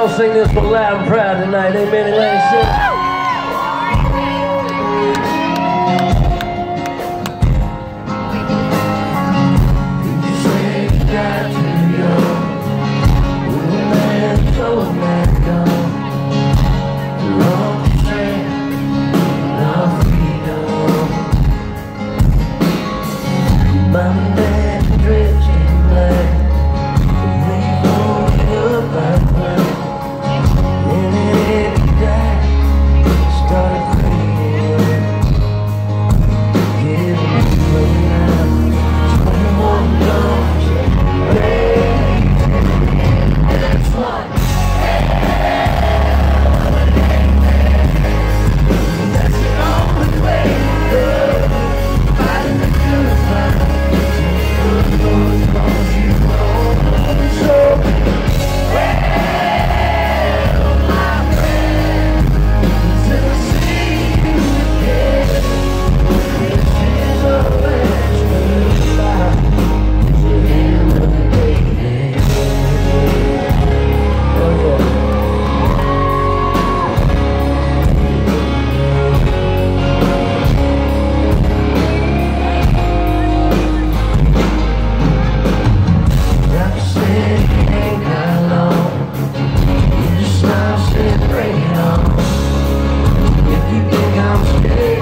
y'all sing this one loud and proud tonight. Amen. Amen. Yeah.